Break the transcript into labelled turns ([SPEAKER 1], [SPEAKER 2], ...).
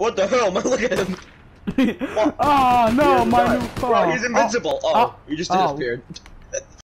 [SPEAKER 1] What the hell, man? Look at him.
[SPEAKER 2] oh no, my new car.
[SPEAKER 1] Bro, he's invincible. Oh,
[SPEAKER 2] oh,
[SPEAKER 1] he just
[SPEAKER 2] oh.
[SPEAKER 1] disappeared.